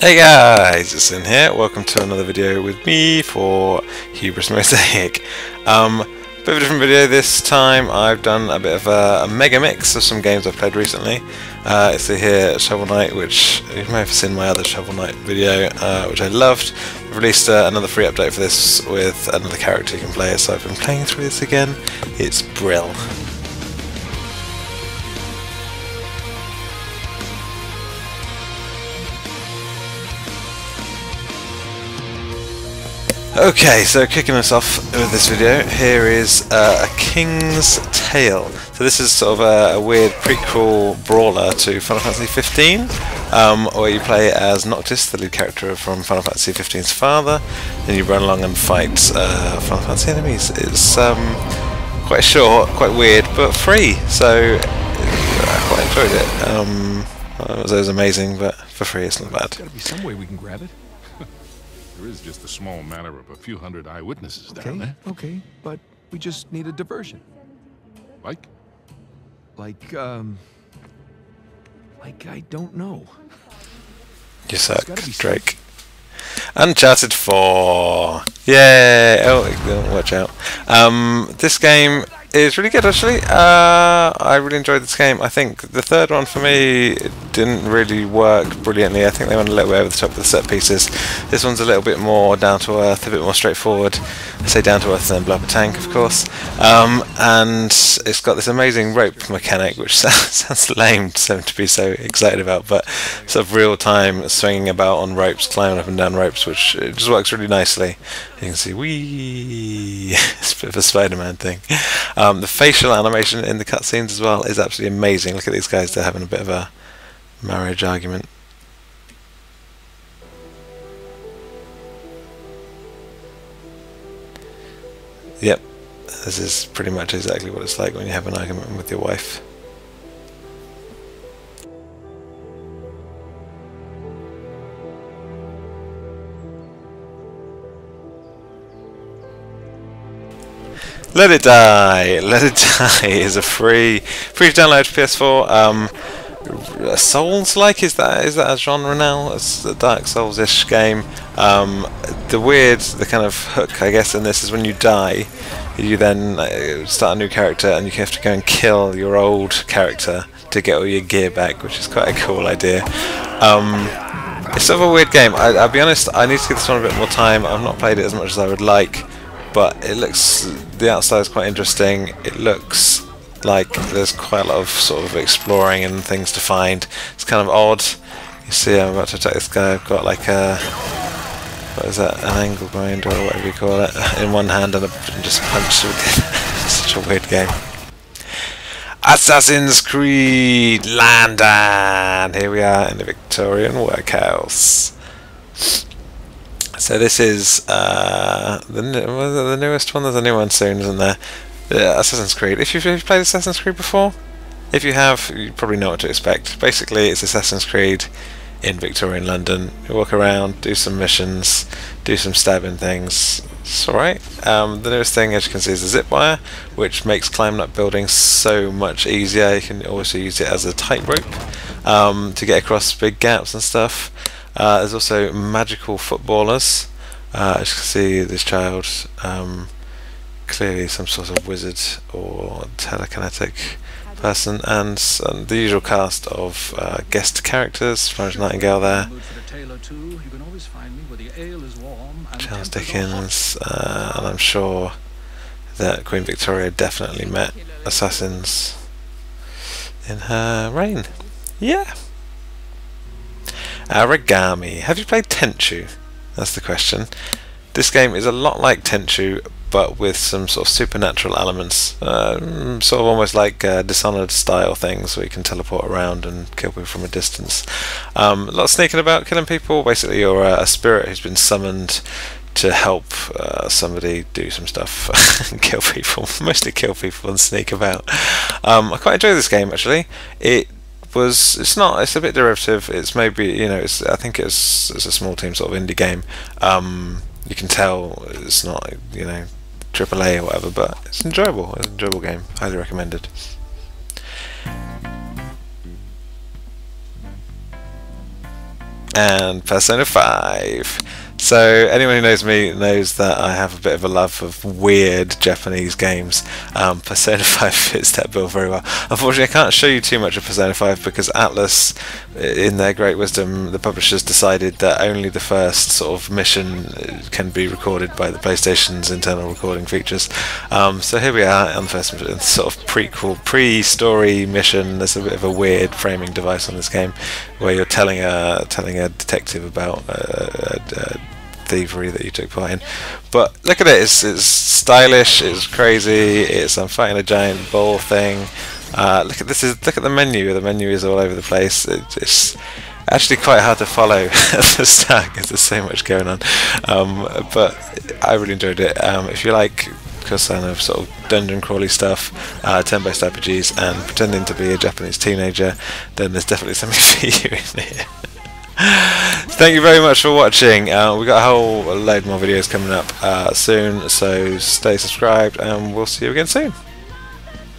Hey guys, it's Sin here. Welcome to another video with me for Hubris Mosaic. Um, bit of a different video this time. I've done a bit of a, a mega mix of some games I've played recently. Uh, it's here Shovel Knight, which you may have seen my other Shovel Knight video, uh, which I loved. I've released uh, another free update for this with another character you can play, so I've been playing through this again. It's Brill. Okay, so kicking us off with this video, here is uh, A King's Tale. So this is sort of a, a weird prequel brawler to Final Fantasy 15, um, where you play as Noctis, the lead character from Final Fantasy 15's father, and you run along and fight uh, Final Fantasy enemies. It's um, quite short, quite weird, but free, so I quite enjoyed it. Um, it was, it was amazing, but for free it's not bad. There's Gotta be some way we can grab it. There is just a small matter of a few hundred eyewitnesses down there. okay, but we just need a diversion. Like, Like, um... Like, I don't know. You suck, Drake. Uncharted 4! Yay! Oh, watch out. Um, this game is really good, actually. Uh, I really enjoyed this game. I think the third one for me didn't really work brilliantly. I think they went a little bit over the top with the set pieces. This one's a little bit more down to earth, a bit more straightforward. I say down to earth and then blow up a tank, of course. Um, and it's got this amazing rope mechanic, which sounds, lame to to be so excited about, but sort of real time swinging about on ropes, climbing up and down ropes, which it just works really nicely. You can see, wee, it's a bit of a Spider-Man thing. Um, the facial animation in the cutscenes as well is absolutely amazing. Look at these guys; they're having a bit of a marriage argument. Yep, this is pretty much exactly what it's like when you have an argument with your wife. Let It Die. Let It Die is a free free to download for PS4. Um, Souls like is that is that a genre now? It's a Dark Souls ish game. Um, the weird, the kind of hook I guess in this is when you die, you then uh, start a new character and you have to go and kill your old character to get all your gear back, which is quite a cool idea. Um, it's sort of a weird game. I, I'll be honest. I need to give this one a bit more time. I've not played it as much as I would like but it looks the outside is quite interesting. It looks like there's quite a lot of sort of exploring and things to find. It's kind of odd. You see, I'm about to attack this guy. I've got like a what is that? An angle grinder or whatever you call it in one hand and, a, and just punch with it. Such a weird game. Assassin's Creed London. Here we are in the Victorian workhouse. So this is uh, the, the newest one. There's a new one soon, isn't there? Assassin's Creed. If you've, if you've played Assassin's Creed before, if you have, you probably know what to expect. Basically, it's Assassin's Creed in Victorian London. You walk around, do some missions, do some stabbing things. It's alright. Um, the newest thing, as you can see, is the zip wire, which makes climbing up buildings so much easier. You can also use it as a tightrope um, to get across big gaps and stuff. Uh, there's also magical footballers. Uh, as you can see, this child um, clearly some sort of wizard or telekinetic person, and um, the usual cast of uh, guest characters. Florence Nightingale there, Charles Dickens, uh, and I'm sure that Queen Victoria definitely met assassins in her reign. Yeah. Aragami. Have you played Tenchu? That's the question. This game is a lot like Tenchu, but with some sort of supernatural elements. Um, sort of almost like uh, Dishonored style things where you can teleport around and kill people from a distance. Um, a lot of sneaking about, killing people. Basically, you're uh, a spirit who's been summoned to help uh, somebody do some stuff and kill people. Mostly kill people and sneak about. Um, I quite enjoy this game actually. It was it's not it's a bit derivative. It's maybe you know it's I think it's it's a small team sort of indie game. Um, you can tell it's not you know AAA or whatever but it's enjoyable. It's an enjoyable game. Highly recommended. And Persona 5. So anyone who knows me knows that I have a bit of a love of weird Japanese games. Um, Persona 5 fits that bill very well. Unfortunately, I can't show you too much of Persona 5 because Atlus, in their great wisdom, the publishers decided that only the first sort of mission can be recorded by the PlayStation's internal recording features. Um, so here we are on the first sort of prequel, pre-story mission. There's a bit of a weird framing device on this game where you're telling a telling a detective about. Uh, uh, thievery that you took part in. But look at it, it's, it's stylish, it's crazy, it's I'm fighting a giant ball thing. Uh, look at this is look at the menu. The menu is all over the place. It, it's actually quite hard to follow the start because there's so much going on. Um, but I really enjoyed it. Um, if you like kind of sort of dungeon crawly stuff, uh, turn-based RPGs, and pretending to be a Japanese teenager, then there's definitely something for you in here. Thank you very much for watching. Uh, we've got a whole load more videos coming up uh, soon, so stay subscribed and we'll see you again soon.